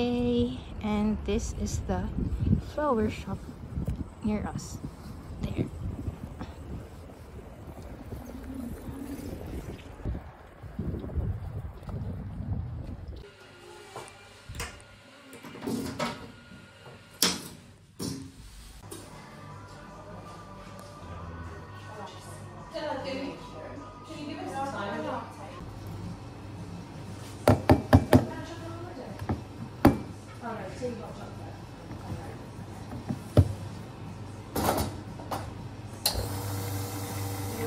cafe and this is the flower shop near us. There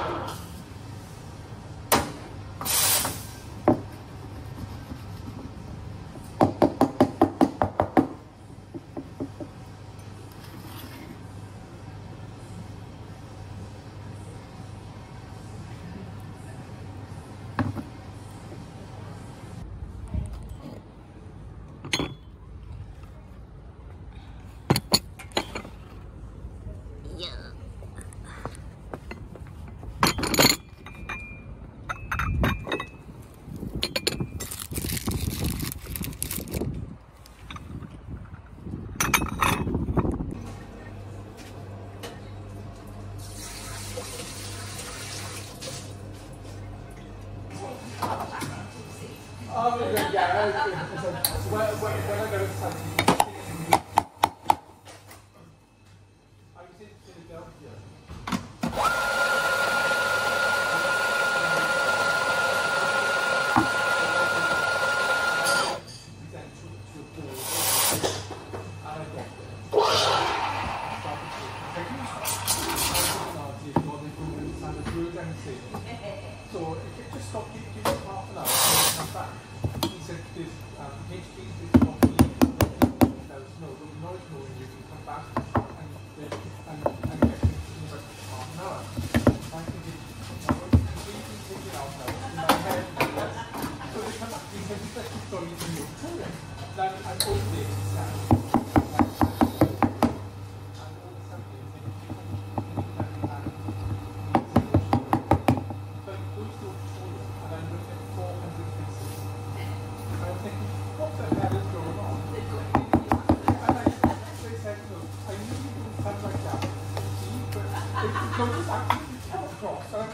Wow. Oh, yeah, yeah. uh, so, When when- when I go it actually come across. And I'm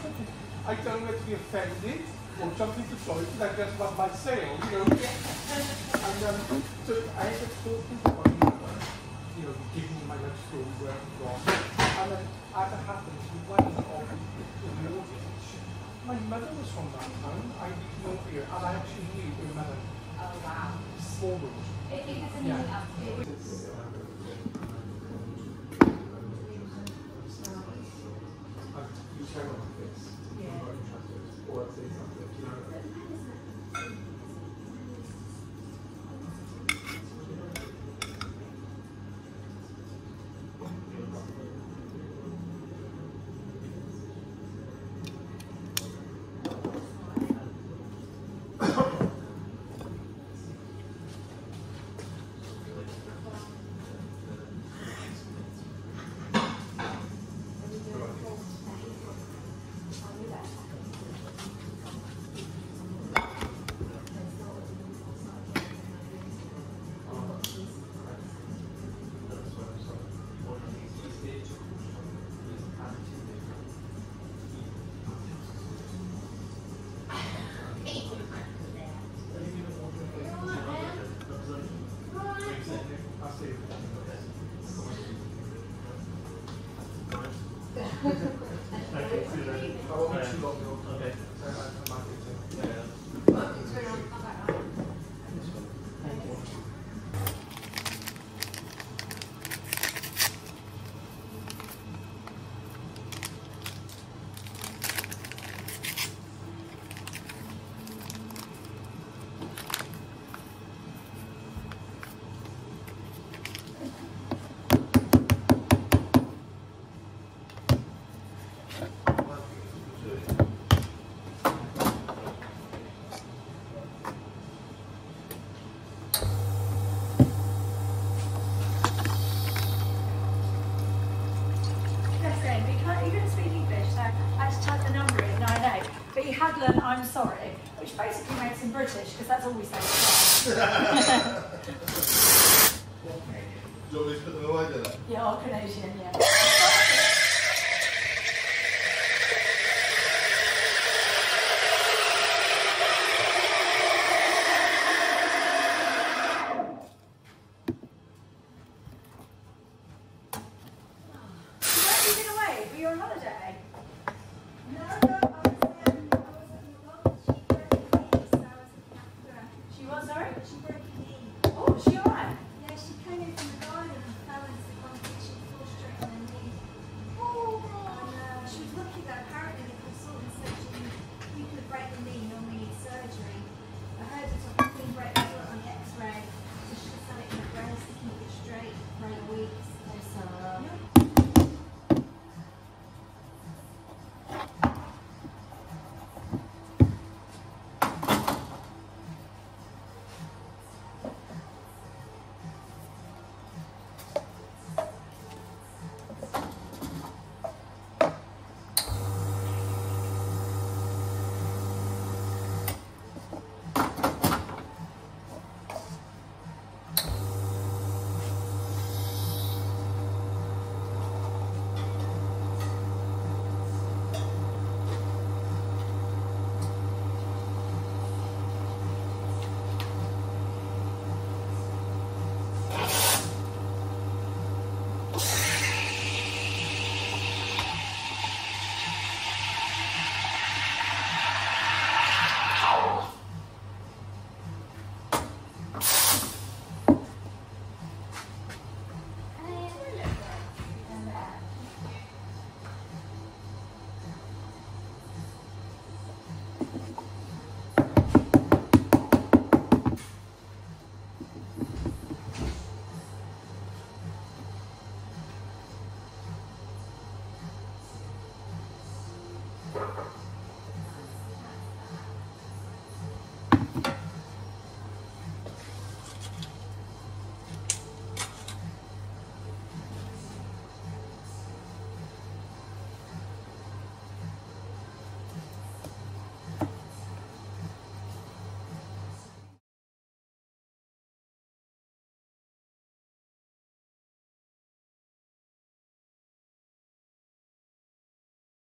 I don't know whether to be offended or jumping to joy because I just love my sale, you know. And um, so I had to talk to the one you know, giving me my lunch story where I'm from. And then as it happens, one of the audience, my mother was from that town. I lived in here, and I actually knew her mother. Oh wow. Small world. It, it Yeah. Outfit. You this. Yeah. I'm not interested. Or say something. You know. Listen, we can't, you couldn't speak English, so I had to type the number in, 98. But he had learned I'm sorry, which basically makes him British, because that's all we say. Do you want me to put them away then? yeah, or Canadian, yeah. Thank you.